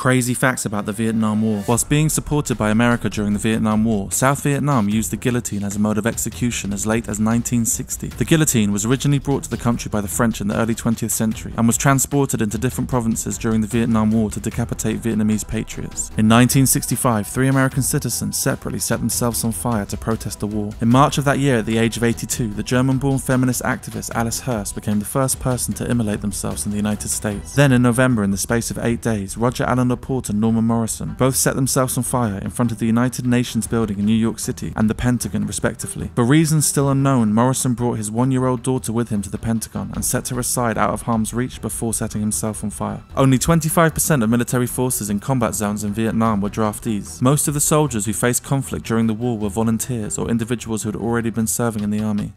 Crazy facts about the Vietnam War. Whilst being supported by America during the Vietnam War, South Vietnam used the guillotine as a mode of execution as late as 1960. The guillotine was originally brought to the country by the French in the early 20th century and was transported into different provinces during the Vietnam War to decapitate Vietnamese patriots. In 1965, three American citizens separately set themselves on fire to protest the war. In March of that year, at the age of 82, the German-born feminist activist Alice Herz became the first person to immolate themselves in the United States. Then in November, in the space of eight days, Roger Allen LaPorte and Norman Morrison both set themselves on fire in front of the United Nations building in New York City and the Pentagon, respectively. For reasons still unknown, Morrison brought his one-year-old daughter with him to the Pentagon and set her aside out of harm's reach before setting himself on fire. Only 25% of military forces in combat zones in Vietnam were draftees. Most of the soldiers who faced conflict during the war were volunteers or individuals who had already been serving in the army.